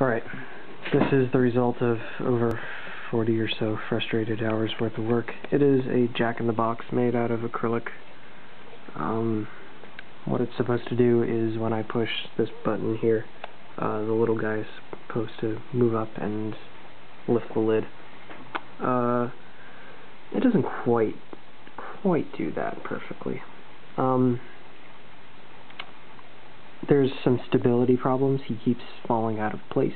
Alright, this is the result of over 40 or so frustrated hours worth of work. It is a jack-in-the-box made out of acrylic. Um, what it's supposed to do is when I push this button here, uh, the little guy is supposed to move up and lift the lid. Uh, it doesn't quite, quite do that perfectly. Um, there's some stability problems. He keeps falling out of place.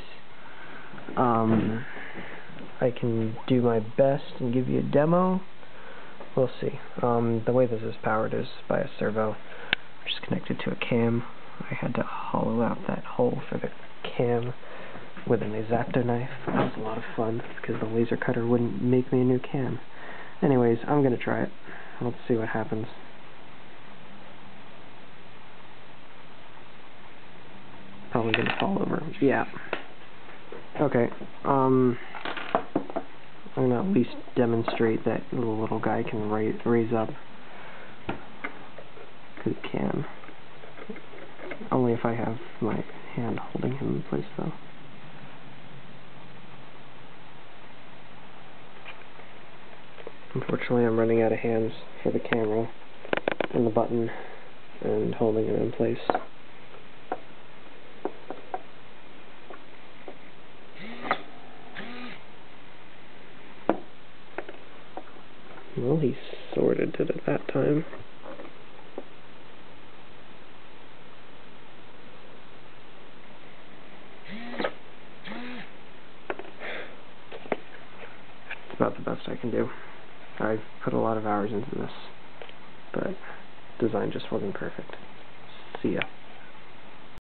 Um, I can do my best and give you a demo. We'll see. Um, the way this is powered is by a servo, which is connected to a cam. I had to hollow out that hole for the cam with an X-Acto knife. That was a lot of fun, because the laser cutter wouldn't make me a new cam. Anyways, I'm going to try it. Let's see what happens. Probably going to fall over. Yeah. Okay. Um, I'm going to at least demonstrate that the little guy can ra raise up. Because it can. Only if I have my hand holding him in place, though. Unfortunately, I'm running out of hands for the camera and the button and holding it in place. Well, he sorted it at that time. It's about the best I can do. I've put a lot of hours into this, but design just wasn't perfect. See ya.